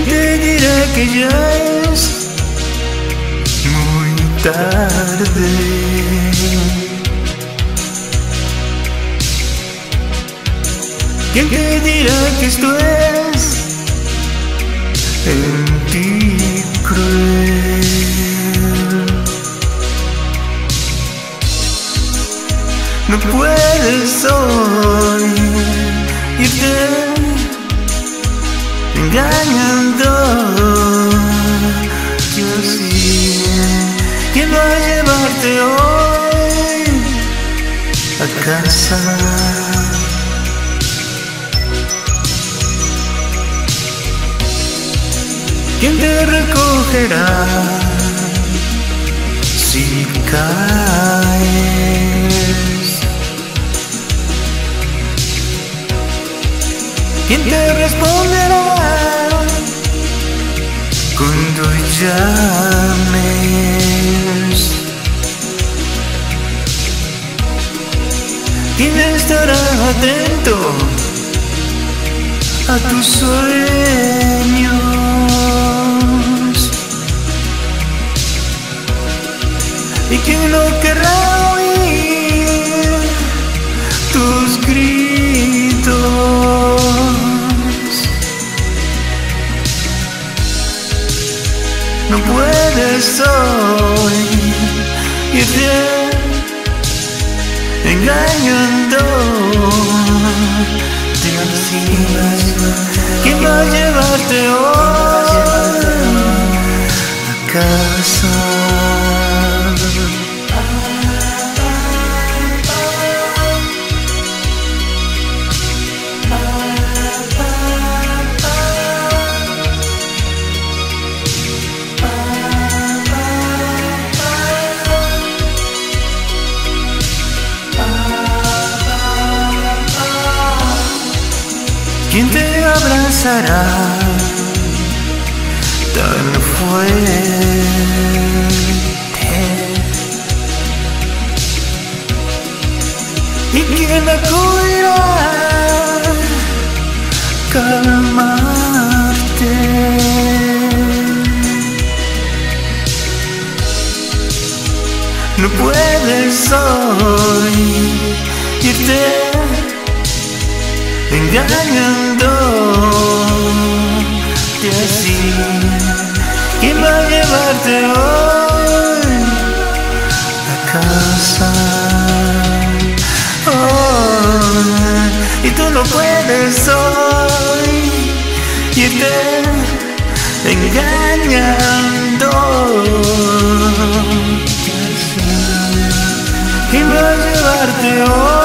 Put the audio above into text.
dirá que ya es muy tarde? ¿Quién te dirá que esto es en ti cruel? No puedes hoy irte engañando. Yo sí, ¿quién va a llevarte hoy a casa? ¿Quién te recogerá si caes? ¿Quién te responderá cuando llames? ¿Quién estará atento a tus sueños? ¿Y quién no querrá puedes hoy irte engañando. Te imaginas te abrazará tan fuerte? ¿Y quién acudirá calmarte? No puedes hoy irte engañando y así ¿Quién va a llevarte hoy a casa? Oh, y tú no puedes hoy irte engañando ¿Quién va a llevarte hoy?